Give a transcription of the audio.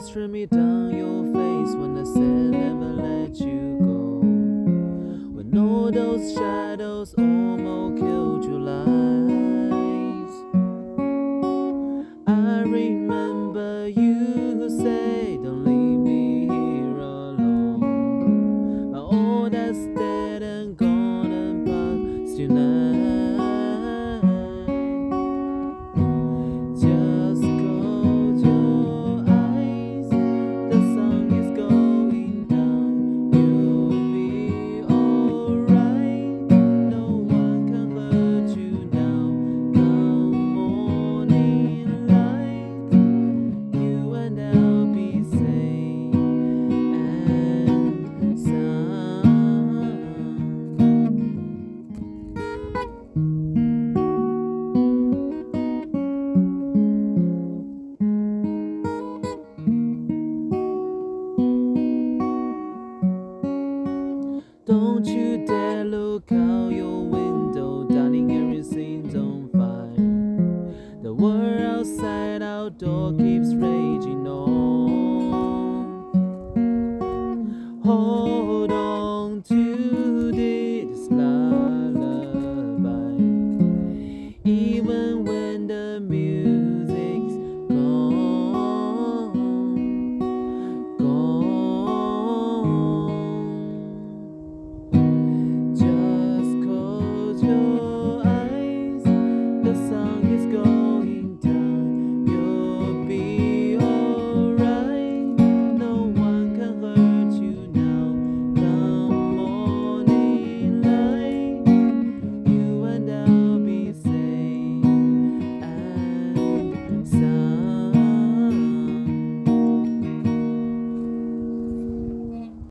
always me down your face when I said never let you go. When all those shadows. outdoor